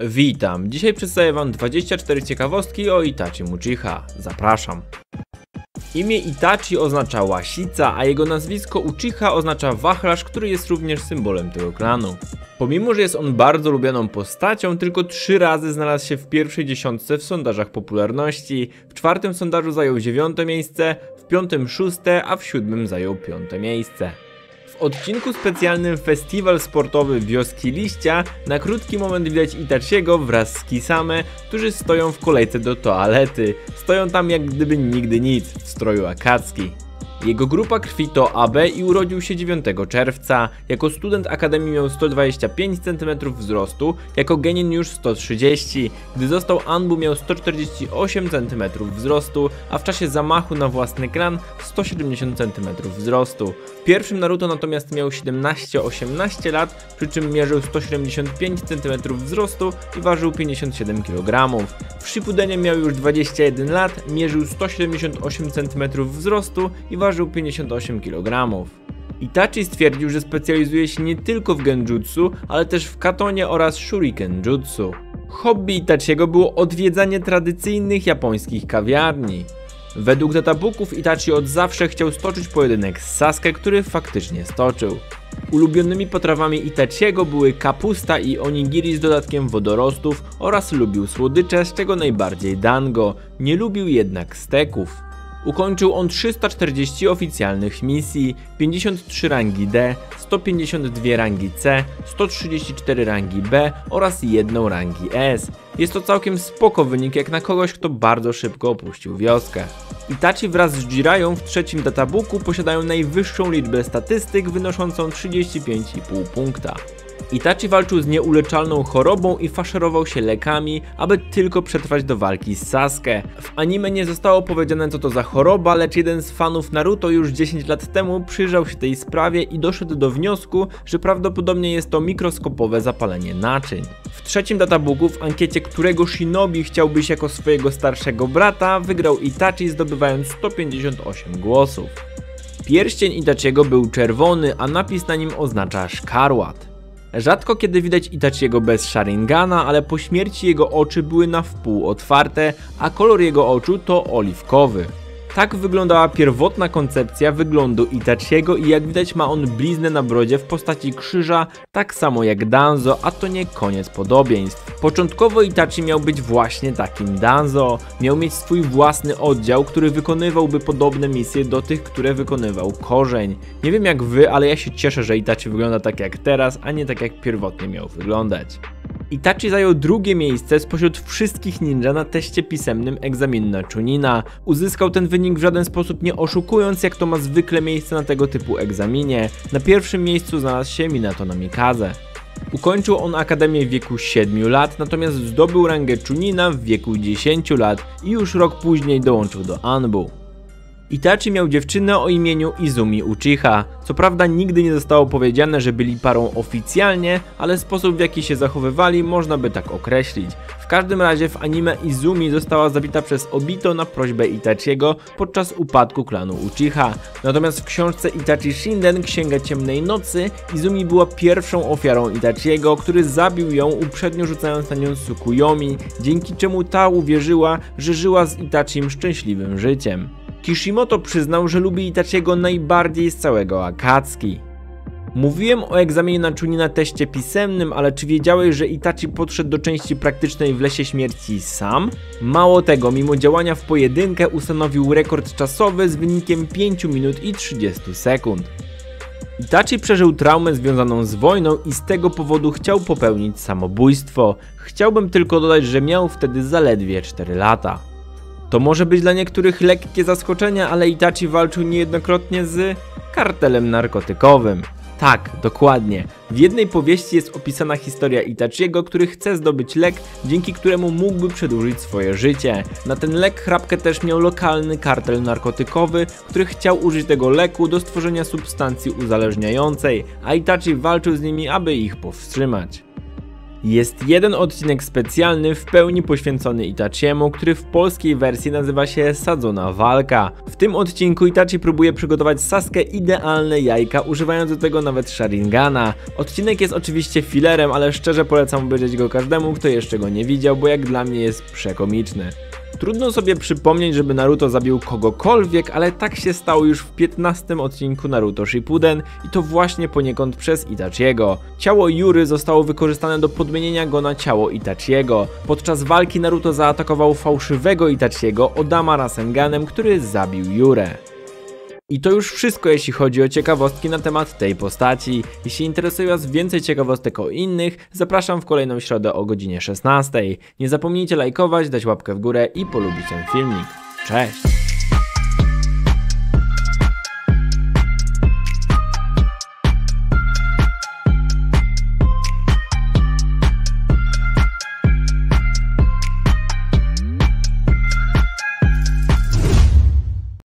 Witam, dzisiaj przedstawię wam 24 ciekawostki o Itachi Uchiha. Zapraszam. Imię Itachi oznacza łasica, a jego nazwisko Uchiha oznacza wachlarz, który jest również symbolem tego klanu. Pomimo, że jest on bardzo lubianą postacią, tylko trzy razy znalazł się w pierwszej dziesiątce w sondażach popularności, w czwartym sondażu zajął dziewiąte miejsce, w piątym szóste, a w siódmym zajął piąte miejsce. W odcinku specjalnym Festiwal Sportowy Wioski Liścia na krótki moment widać Itachiego wraz z Kisame, którzy stoją w kolejce do toalety. Stoją tam jak gdyby nigdy nic, w stroju akacki. Jego grupa krwi to AB i urodził się 9 czerwca. Jako student akademii miał 125 cm wzrostu, jako genin już 130. Gdy został Anbu miał 148 cm wzrostu, a w czasie zamachu na własny klan 170 cm wzrostu. Pierwszym Naruto natomiast miał 17-18 lat, przy czym mierzył 175 cm wzrostu i ważył 57 kg. W Shippudenie miał już 21 lat, mierzył 178 cm wzrostu i ważył ważył 58 kg. Itachi stwierdził, że specjalizuje się nie tylko w genjutsu, ale też w katonie oraz shuriken jutsu. Hobby Itachiego było odwiedzanie tradycyjnych japońskich kawiarni. Według databuków Itachi od zawsze chciał stoczyć pojedynek z Sasuke, który faktycznie stoczył. Ulubionymi potrawami Itachiego były kapusta i onigiri z dodatkiem wodorostów oraz lubił słodycze, z czego najbardziej dango, nie lubił jednak steków. Ukończył on 340 oficjalnych misji, 53 rangi D, 152 rangi C, 134 rangi B oraz jedną rangi S. Jest to całkiem spoko wynik jak na kogoś, kto bardzo szybko opuścił wioskę. Itachi wraz z Jirają w trzecim databooku posiadają najwyższą liczbę statystyk wynoszącą 35,5 punkta. Itachi walczył z nieuleczalną chorobą i faszerował się lekami, aby tylko przetrwać do walki z Sasuke. W anime nie zostało powiedziane co to za choroba, lecz jeden z fanów Naruto już 10 lat temu przyjrzał się tej sprawie i doszedł do wniosku, że prawdopodobnie jest to mikroskopowe zapalenie naczyń. W trzecim databooku w ankiecie którego shinobi chciałbyś jako swojego starszego brata wygrał Itachi zdobywając 158 głosów. Pierścień Itachiego był czerwony, a napis na nim oznacza szkarłat. Rzadko kiedy widać Itachiego bez Sharingana, ale po śmierci jego oczy były na wpół otwarte, a kolor jego oczu to oliwkowy. Tak wyglądała pierwotna koncepcja wyglądu Itachiego i jak widać ma on bliznę na brodzie w postaci krzyża, tak samo jak Danzo, a to nie koniec podobieństw. Początkowo Itachi miał być właśnie takim Danzo. Miał mieć swój własny oddział, który wykonywałby podobne misje do tych, które wykonywał Korzeń. Nie wiem jak wy, ale ja się cieszę, że Itachi wygląda tak jak teraz, a nie tak jak pierwotnie miał wyglądać. Itachi zajął drugie miejsce spośród wszystkich ninja na teście pisemnym egzaminu na Chunina. Uzyskał ten wynik w żaden sposób nie oszukując, jak to ma zwykle miejsce na tego typu egzaminie. Na pierwszym miejscu znalazł się Minato Namikaze. Ukończył on akademię w wieku 7 lat, natomiast zdobył rangę Chunina w wieku 10 lat i już rok później dołączył do Anbu. Itachi miał dziewczynę o imieniu Izumi Uchiha. Co prawda nigdy nie zostało powiedziane, że byli parą oficjalnie, ale sposób w jaki się zachowywali można by tak określić. W każdym razie w anime Izumi została zabita przez Obito na prośbę Itachiego podczas upadku klanu Uchiha. Natomiast w książce Itachi Shinden Księga Ciemnej Nocy Izumi była pierwszą ofiarą Itachiego, który zabił ją uprzednio rzucając na nią Tsukuyomi, dzięki czemu ta uwierzyła, że żyła z Itachim szczęśliwym życiem. Kishimoto przyznał, że lubi Itachiego najbardziej z całego Akatsuki. Mówiłem o egzaminie na Chunin na teście pisemnym, ale czy wiedziałeś, że Itachi podszedł do części praktycznej w Lesie Śmierci sam? Mało tego, mimo działania w pojedynkę ustanowił rekord czasowy z wynikiem 5 minut i 30 sekund. Itachi przeżył traumę związaną z wojną i z tego powodu chciał popełnić samobójstwo. Chciałbym tylko dodać, że miał wtedy zaledwie 4 lata. To może być dla niektórych lekkie zaskoczenie, ale Itachi walczył niejednokrotnie z kartelem narkotykowym. Tak, dokładnie. W jednej powieści jest opisana historia Itachiego, który chce zdobyć lek, dzięki któremu mógłby przedłużyć swoje życie. Na ten lek chrapkę też miał lokalny kartel narkotykowy, który chciał użyć tego leku do stworzenia substancji uzależniającej, a Itachi walczył z nimi, aby ich powstrzymać. Jest jeden odcinek specjalny w pełni poświęcony Itachiemu, który w polskiej wersji nazywa się Sadzona Walka. W tym odcinku Itachi próbuje przygotować Saskę idealne jajka, używając do tego nawet Sharingana. Odcinek jest oczywiście filerem, ale szczerze polecam obejrzeć go każdemu, kto jeszcze go nie widział, bo jak dla mnie jest przekomiczny. Trudno sobie przypomnieć, żeby Naruto zabił kogokolwiek, ale tak się stało już w 15 odcinku Naruto Shippuden i to właśnie poniekąd przez Itachiego. Ciało Jury zostało wykorzystane do podmienienia go na ciało Itachiego. Podczas walki Naruto zaatakował fałszywego Itachiego Odama Rasenganem, który zabił Jurę. I to już wszystko jeśli chodzi o ciekawostki na temat tej postaci. Jeśli interesuje Was więcej ciekawostek o innych, zapraszam w kolejną środę o godzinie 16. Nie zapomnijcie lajkować, dać łapkę w górę i polubić ten filmik. Cześć!